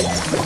Yes.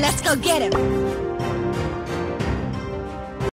Let's go get him!